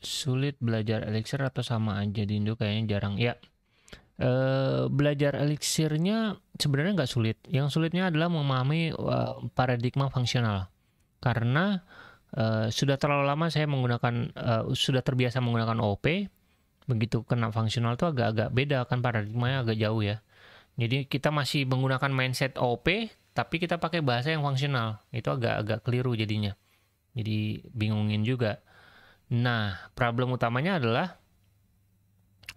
Sulit belajar Elixir atau sama aja di Indo kayaknya jarang. Ya, eh, belajar Elixirnya sebenarnya nggak sulit. Yang sulitnya adalah memahami eh, paradigma fungsional. Karena eh, sudah terlalu lama saya menggunakan, eh, sudah terbiasa menggunakan OP, begitu kena fungsional itu agak-agak beda kan paradigmanya agak jauh ya. Jadi kita masih menggunakan mindset OP, tapi kita pakai bahasa yang fungsional. Itu agak-agak keliru jadinya. Jadi bingungin juga. Nah, problem utamanya adalah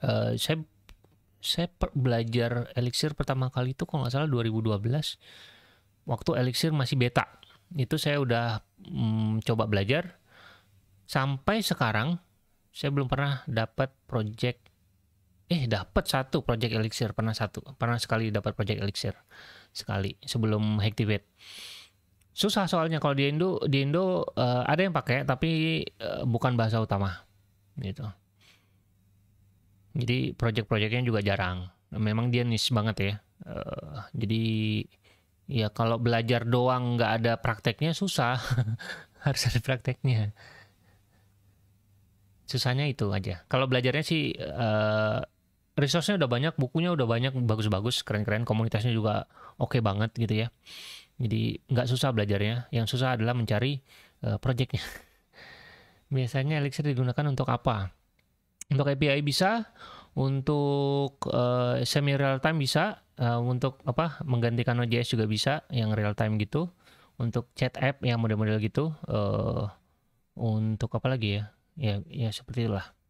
uh, saya saya belajar Elixir pertama kali itu kalau nggak salah 2012 waktu Elixir masih beta. Itu saya udah mm, coba belajar. Sampai sekarang saya belum pernah dapat project eh dapat satu project Elixir pernah satu pernah sekali dapat project Elixir sekali sebelum Hacktivate susah soalnya kalau di Indo di Indo uh, ada yang pakai tapi uh, bukan bahasa utama gitu. Jadi project-projectnya juga jarang. Memang dia niche banget ya. Uh, jadi ya kalau belajar doang nggak ada prakteknya susah. Harus ada prakteknya. Susahnya itu aja. Kalau belajarnya sih uh, resource-nya udah banyak bukunya udah banyak bagus-bagus keren-keren komunitasnya juga oke okay banget gitu ya jadi nggak susah belajarnya. Yang susah adalah mencari uh, projectnya. Biasanya Elixir digunakan untuk apa? Untuk API bisa, untuk uh, semi real time bisa, uh, untuk apa? Menggantikan Node.js juga bisa, yang real time gitu. Untuk chat app yang model-model gitu. Uh, untuk apa lagi ya? Ya, ya seperti itulah.